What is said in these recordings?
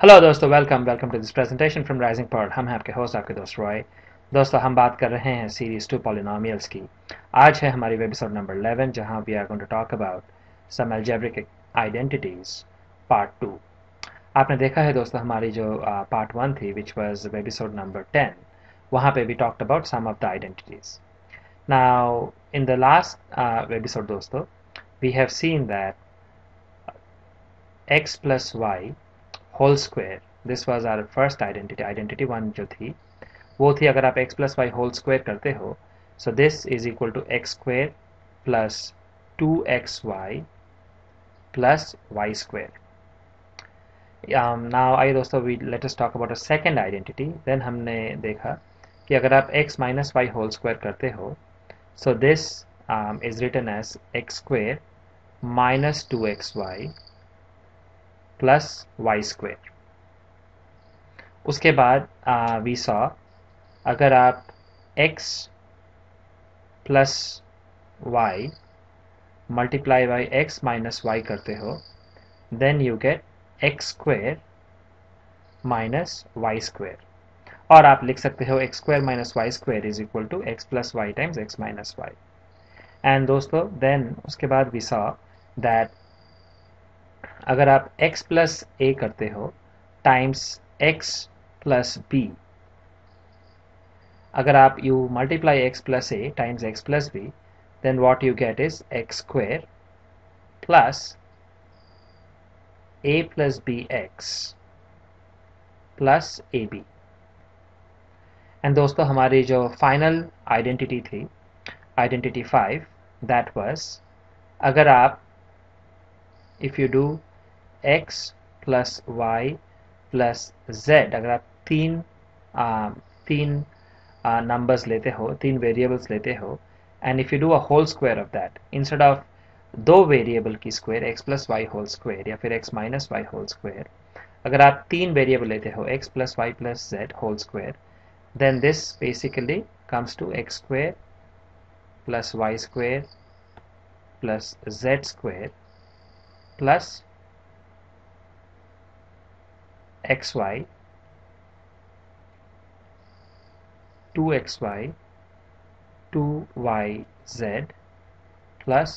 Hello दोस्तों welcome welcome to this presentation from rising pearl हम आपके होस्ट आपके दोस्त रॉय दोस्तों, हम बात कर रहे हैं सीरीज़ टू पॉलिनोमियल्स की। आज है हमारी एपिसोड नंबर 11 जहाँ we are going to talk about some algebraic identities part two आपने देखा है दोस्तों, हमारी जो पार्ट वन थी विच वाज एपिसोड नंबर 10 वहाँ पे भी talked about some of the identities now in the last episode दोस्तों we have seen that x plus y whole square this was our first identity identity one जो थी, वो थी अगर आप x plus y whole square करते हो so this is equal to x square plus two x y plus y square now आइए दोस्तों we let us talk about a second identity then हमने देखा कि अगर आप x minus y whole square करते हो so this is written as x square minus two x y plus y square उसके बाद वी सॉ अगर आप x plus y multiply by x minus y करते हो then you get x square minus y square और आप लिख सकते हो x square minus y square is equal to x plus y times x minus y and दोस्तों then उसके बाद वी सॉ दैट अगर आप x प्लस ए करते हो टाइम्स x प्लस बी अगर आप you multiply x plus a times x plus b then what you get is x square plus a plus bx plus ab and दोस्तों, हमारी जो final identity थी identity five that was अगर आप if you do x plus y plus z अगर आप तीन आ, तीन नंबर्स लेते हो तीन वेरिएबल्स लेते हो and if you do a whole square of that instead of दो वेरिएबल की square x plus y whole square या फिर x minus y whole square अगर आप तीन वेरिएबल लेते हो x plus y plus z whole square then this basically comes to x square plus y square plus z square. Plus xy 2xy 2yz plus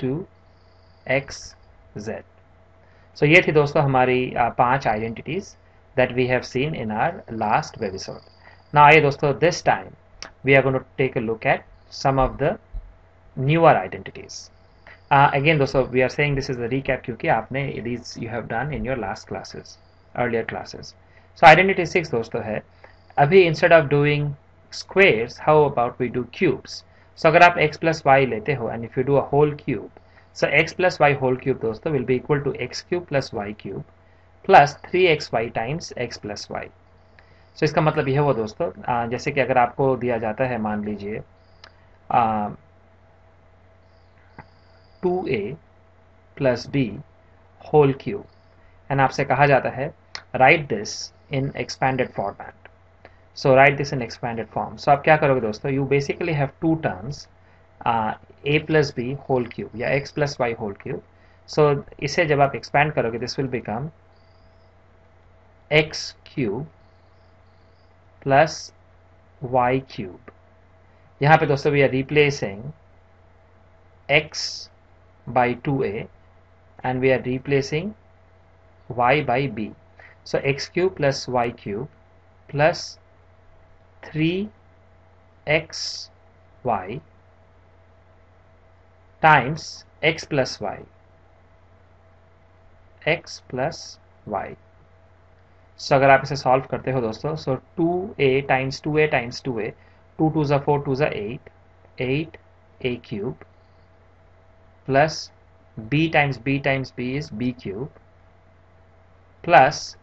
2xz so ये थी दोस्तों हमारी पाँच identities that we have seen in our last webisode ना आइए दोस्तों this time we are going to take a look at some of the newer identities again दोस्तों we are saying this is the recap क्योंकि आपने these you have done in your last classes earlier classes. So identity 6 दोस्तों है अभी instead of doing squares how about we do cubes so अगर आप x plus y लेते हो and if you do a whole cube so x plus y whole cube दोस्तों will be equal to x cube plus y cube plus 3xy times x plus y so इसका मतलब यह हुआ दोस्तों जैसे कि अगर आपको दिया जाता है मान लीजिए two a plus b whole cube and आपसे कहा जाता है write this in expanded format so write this in expanded form so आप क्या करोगे दोस्तों basically have two terms uh, a plus b whole cube या x plus y whole cube so इसे जब आप expand करोगे this will become x cube plus y cube यहाँ पे दोस्तों we are replacing x by 2a and we are replacing y by b so x cube plus y cube plus 3xy times x plus y x plus y so so, अगर आप इसे solve करते हो दोस्तों so two a times two a times two a two two ज़ा four to ज़ा eight eight A cube plus b times b times b is b cube plus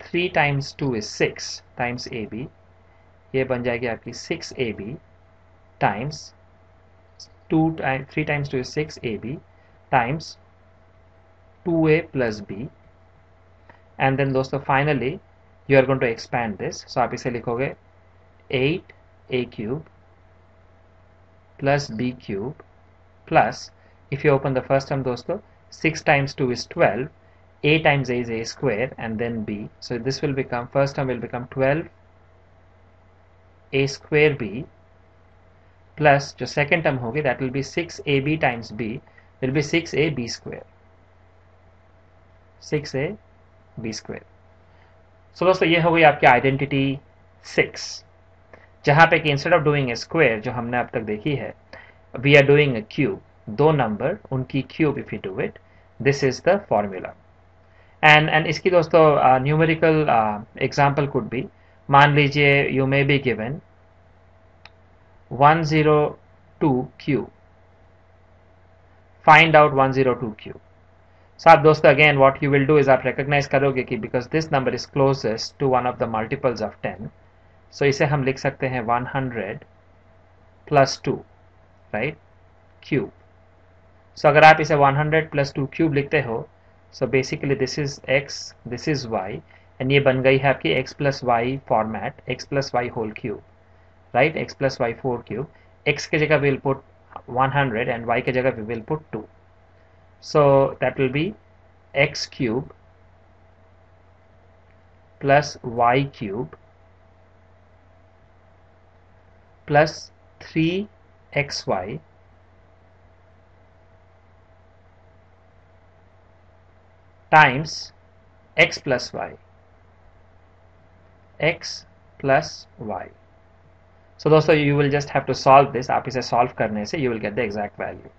3 times 2 is 6 times ab ये बन जाएगी आपकी 6 ab times 2 3 times 2 is 6 ab times 2a plus b and then दोस्तों finally you are going to expand this so आप इसे लिखोगे 8 a cube plus b cube plus if you open the first term dosto 6 times 2 is 12 a times a is a square and then b so this will become first term will become 12 a square b plus जो second term होगी that will be 6ab times b will be 6ab square 6a b square so दोस्तों ये हो गई आपकी identity 6 जहाँ पे कि instead of doing a square जो हमने अब तक देखी है we are doing a cube दो नंबर, उनकी cube if you do it this is the formula and and इसकी दोस्तों न्यूमेरिकल एग्जांपल कुड बी मान लीजिए you may be given one zero two cube find out 102 cube so आप दोस्तों again what you will do is आप recognise करोगे कि because this number is closest to one of the multiples of ten so इसे हम लिख सकते हैं 100 plus two right cube so अगर आप इसे 100 प्लस टू क्यूब लिखते हो so basically this is x this is y and ये बन गई है आपकी x plus y format x plus y whole cube right x plus y for cube x के जगह विल पुट 100 एंड वाई के जगह we will put 2 so, that will be x cube plus y cube plus 3xy times x plus y x plus y so दोस्तों you will just have to solve this आप इसे solve करने से you will get the exact value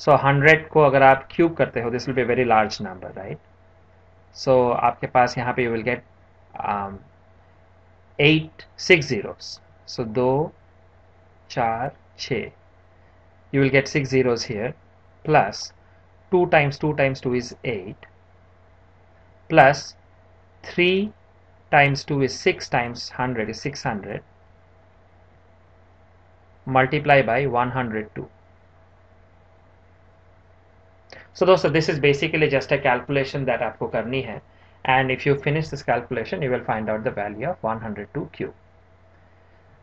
so 100 को अगर आप cube करते हो this will be a very large number right so आपके पास यहाँ पे you will get um, 8 6 zeros so दो चार छ you will get 6 zeros here plus 2 times 2 times 2 is 8 plus 3 times 2 is 6 times 100 is 600 multiply by 102 so those, this is basically just a calculation that aapko karni hai and if you finish this calculation you will find out the value of 102 cube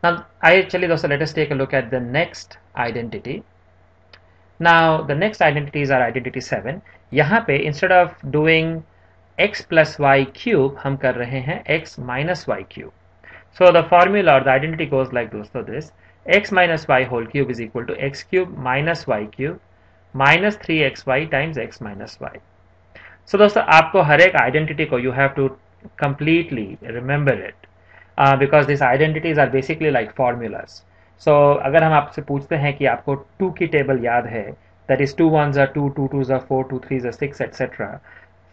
now I actually also let us take a look at the next identity. now the next identities are identity 7 यहाँ पे instead of doing x plus y cube हम कर रहे हैं x minus y cube so the formula or the identity goes like दोस्तों this x minus y whole cube is equal to x cube minus y cube minus 3xy times x minus y so दोस्तों आपको हर एक identity को you have to completely remember it uh, because these identities are basically like formulas सो अगर हम आपसे पूछते हैं कि आपको टू की टेबल याद है दैट इज़ टू वन ज टू टू टू ज फोर टू थ्री ज सिक्स एक्सेट्रा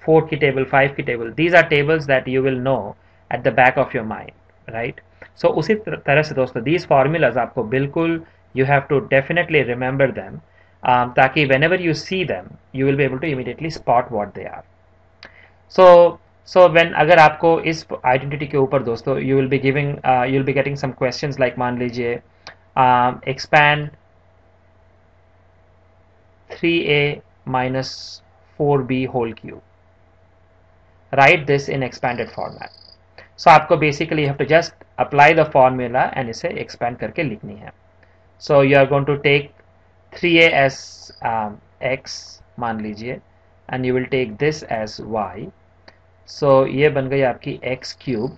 फोर की टेबल फाइव की table these are tables that you will know at the back of your mind right so उसी तरह से दोस्तों दीज फार्मूलाज आपको बिल्कुल you have to definitely remember them ताकि whenever you see them you will be able to immediately spot what they are so so when अगर आपको इस आइडेंटिटी के ऊपर दोस्तों you will be giving you will be getting some question like मान लीजिए um, expand 3a minus 4b whole cube. Write this in expanded format. So आपको basically you have to just apply the formula and इसे expand करके लिखनी है. So you are going to take 3a as um, x मान लीजिए and you will take this as y. So ये बन गई आपकी x cube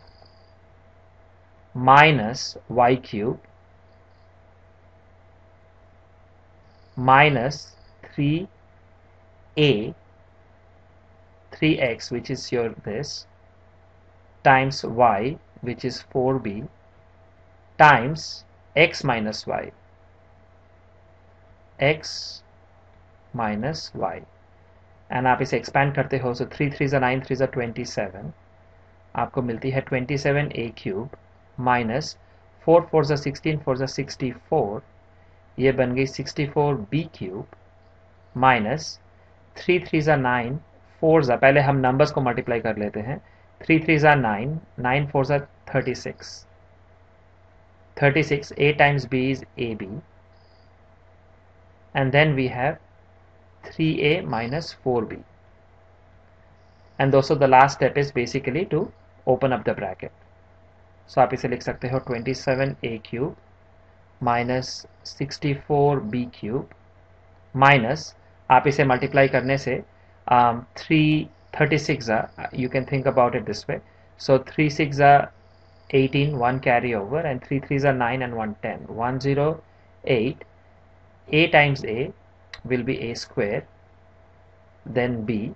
minus y cube minus 3a 3x which is your this, times y, which is 4b times x minus y. X minus y. And आप इसे expand करते हो so three three ज़ा nine three ज़ा twenty seven आपको मिलती है twenty seven a cube minus four four ज़ा सिक्सटीन फोर ज़ा सिक्सटी फोर ये बन गई sixty four b cube minus three three ज़ा नाइन फोर ज़ा पहले हम नंबर्स को मल्टीप्लाई कर लेते हैं। थ्री थ्री ज़ा नाइन नाइन फोर ज़ा thirty six thirty six a times b is a b and and then we have 3a minus 4b and also the last step is basically to open up the bracket so आप इसे लिख सकते हो 27a cube minus 64b cube minus आप इसे multiply करने से um, 3 36 are you can think about it this way so 3 6 are 18 1 carry over and 3 3s are 9 and 1 10 108 a times a will be a square then b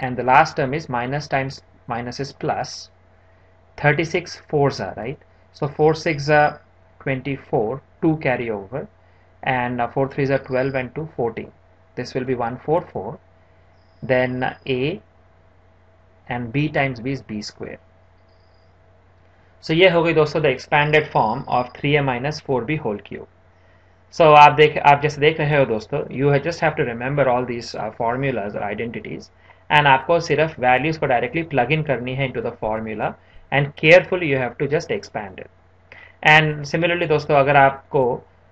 and the last term is minus times minus is plus 36 fours are right so 4 6 are 24 2 carry over and uh, 4 3s are 12 and 2 14 this will be 144 then a and b times b is b square. So ये हो गई दोस्तों the expanded form of 3a minus four b whole cube so आप देख आप जैसे देख रहे हो दोस्तों you just have to remember all these formulas और आइडेंटिटीज एंड आपको सिर्फ़ वैल्यूज़ को डायरेक्टली प्लग इन करनी है into the formula and carefully you have to just expand it and similarly दोस्तों अगर आपको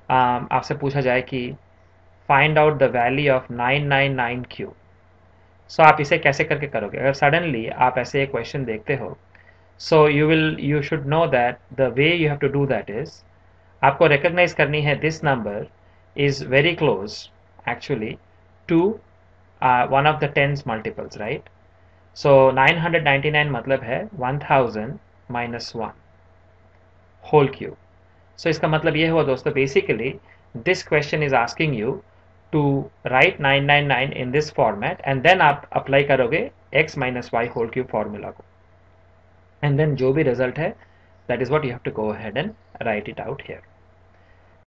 um, आपसे पूछा जाए कि find out the value of 999 cube so आप इसे कैसे करके करोगे? अगर सडनली आप ऐसे एक क्वेश्चन देखते हो so you will you should know that the way you have to do that is आपको रिकॉग्नाइज करनी है this number is very close actually to one of the tens multiples right so 999 मतलब है 1000 minus one whole cube so इसका मतलब ये हुआ दोस्तों basically this question is asking you to write 999 in this format and then आप apply करोगे x minus y whole cube formula को एंड देन जो भी रिज़ल्ट है that is what you have to go ahead and write it out here.